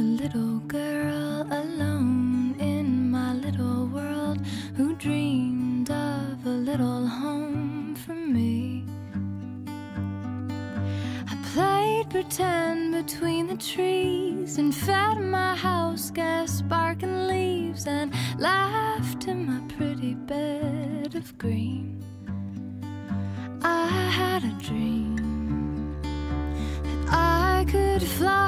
little girl alone in my little world who dreamed of a little home for me. I played pretend between the trees and fed my house gas barking leaves and laughed in my pretty bed of green. I had a dream that I could fly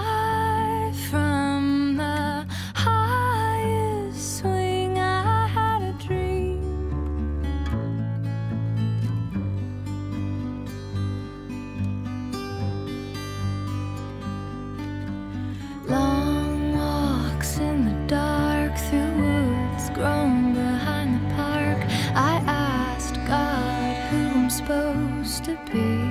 supposed to be.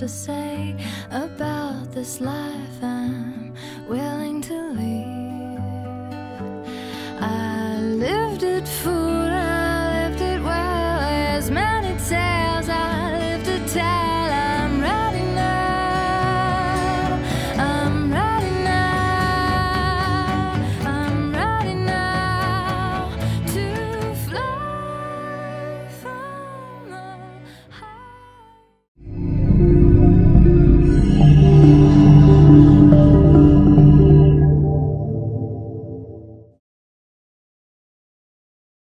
to say about this life